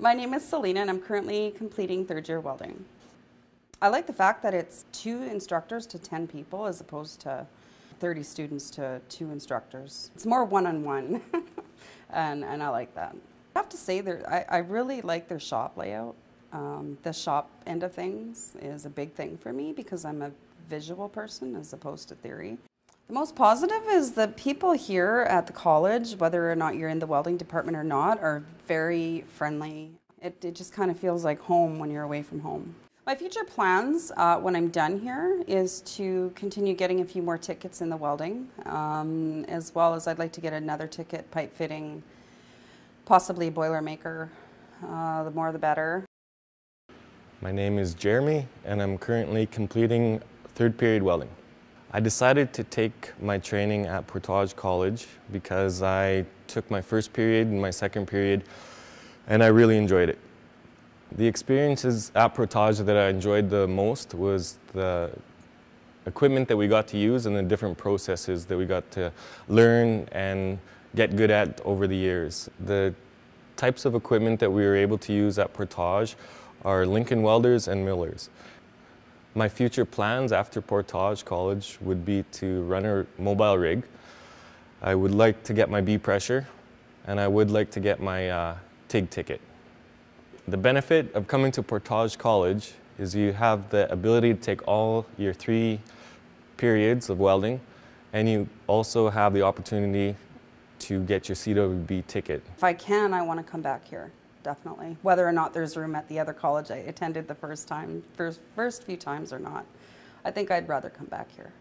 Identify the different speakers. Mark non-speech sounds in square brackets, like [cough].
Speaker 1: My name is Selena and I'm currently completing third year welding. I like the fact that it's two instructors to 10 people as opposed to 30 students to two instructors. It's more one-on-one [laughs] and, and I like that. I have to say, I, I really like their shop layout. Um, the shop end of things is a big thing for me because I'm a visual person as opposed to theory. The most positive is the people here at the college, whether or not you're in the welding department or not, are very friendly. It, it just kind of feels like home when you're away from home. My future plans uh, when I'm done here is to continue getting a few more tickets in the welding, um, as well as I'd like to get another ticket, pipe fitting, possibly Boilermaker. Uh, the more the better.
Speaker 2: My name is Jeremy and I'm currently completing third period welding. I decided to take my training at Portage College because I took my first period and my second period and I really enjoyed it. The experiences at Portage that I enjoyed the most was the equipment that we got to use and the different processes that we got to learn and get good at over the years. The types of equipment that we were able to use at Portage are Lincoln welders and millers. My future plans after Portage College would be to run a mobile rig. I would like to get my B pressure and I would like to get my uh, TIG ticket. The benefit of coming to Portage College is you have the ability to take all your three periods of welding and you also have the opportunity to get your CWB ticket.
Speaker 1: If I can, I want to come back here definitely. Whether or not there's room at the other college I attended the first time, first, first few times or not. I think I'd rather come back here.